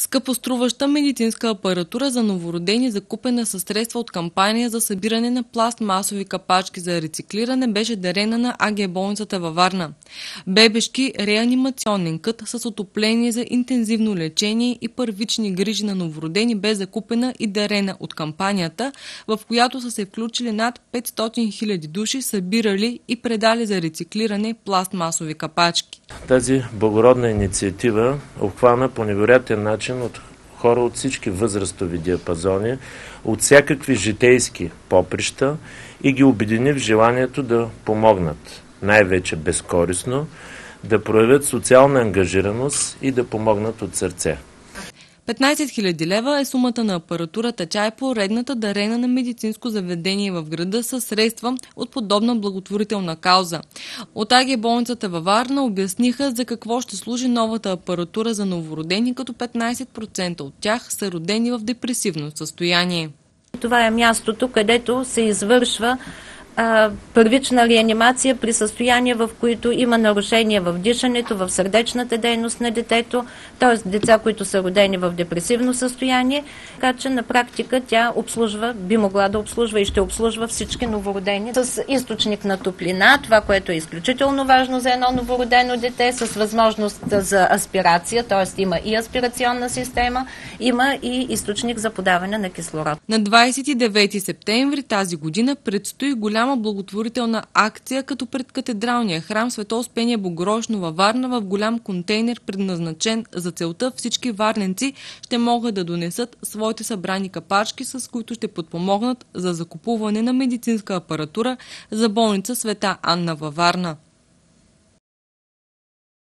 Скъпоструваща медицинска апаратура за новородени, закупена със средства от кампания за събиране на пластмасови капачки за рециклиране, беше дарена на АГ болницата във Варна. Бебешки реанимационен кът с отопление за интензивно лечение и първични грижи на новородени бе закупена и дарена от кампанията, в която са се включили над 500 000 души, събирали и предали за рециклиране пластмасови капачки. Тази благородна инициатива обхвана по невероятен начин от хора от всички възрастови диапазони, от всякакви житейски поприща и ги обедини в желанието да помогнат, най-вече безкорисно, да проявят социална ангажираност и да помогнат от сърце. 15 000 лева е сумата на апаратурата. Тя е поредната дарена на медицинско заведение в града със средства от подобна благотворителна кауза. От АГ болницата във Варна обясниха за какво ще служи новата апаратура за новородени, като 15% от тях са родени в депресивно състояние. Това е мястото, където се извършва а, първична реанимация при състояния, в които има нарушения в дишането, в сърдечната дейност на детето, т.е. деца, които са родени в депресивно състояние, така че на практика тя обслужва, би могла да обслужва и ще обслужва всички новородени с източник на топлина, това, което е изключително важно за едно новородено дете, с възможност за аспирация, т.е. има и аспирационна система, има и източник за подаване на кислород. На 29 септември тази година предстои голям голяма благотворителна акция, като пред катедралния храм Свето Успение Богорошно във Варна в голям контейнер, предназначен за целта, всички варненци ще могат да донесат своите събрани капачки, с които ще подпомогнат за закупуване на медицинска апаратура за болница Света Анна във Варна.